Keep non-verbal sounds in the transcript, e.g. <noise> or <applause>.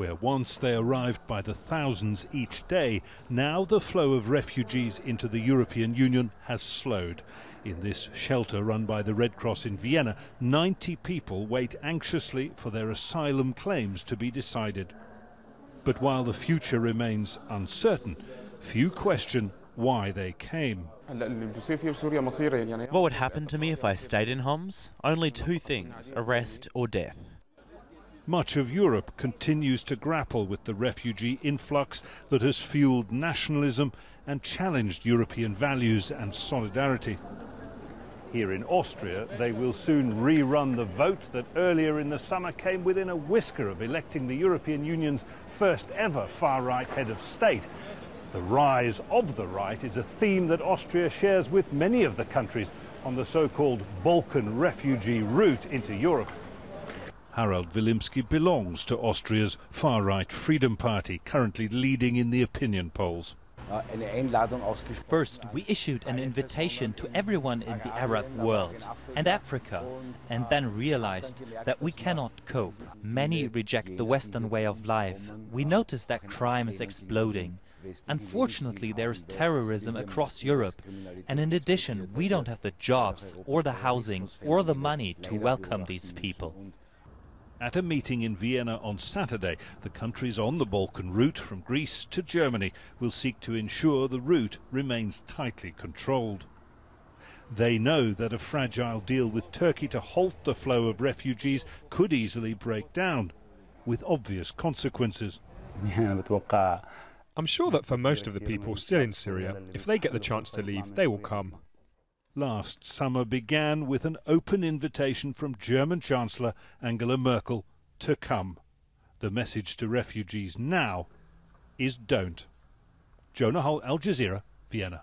Where once they arrived by the thousands each day, now the flow of refugees into the European Union has slowed. In this shelter run by the Red Cross in Vienna, 90 people wait anxiously for their asylum claims to be decided. But while the future remains uncertain, few question why they came. What would happen to me if I stayed in Homs? Only two things arrest or death. Much of Europe continues to grapple with the refugee influx that has fueled nationalism and challenged European values and solidarity. Here in Austria, they will soon rerun the vote that earlier in the summer came within a whisker of electing the European Union's first ever far right head of state. The rise of the right is a theme that Austria shares with many of the countries on the so called Balkan refugee route into Europe. Harald Vilimsky belongs to Austria's far right Freedom Party, currently leading in the opinion polls. First, we issued an invitation to everyone in the Arab world and Africa, and then realized that we cannot cope. Many reject the Western way of life. We notice that crime is exploding. Unfortunately, there is terrorism across Europe, and in addition, we don't have the jobs, or the housing, or the money to welcome these people. At a meeting in Vienna on Saturday, the countries on the Balkan route from Greece to Germany will seek to ensure the route remains tightly controlled. They know that a fragile deal with Turkey to halt the flow of refugees could easily break down, with obvious consequences. <laughs> I'm sure that for most of the people still in Syria, if they get the chance to leave, they will come. Last summer began with an open invitation from German Chancellor Angela Merkel to come. The message to refugees now is don't. Jonah Hull, Al Jazeera, Vienna.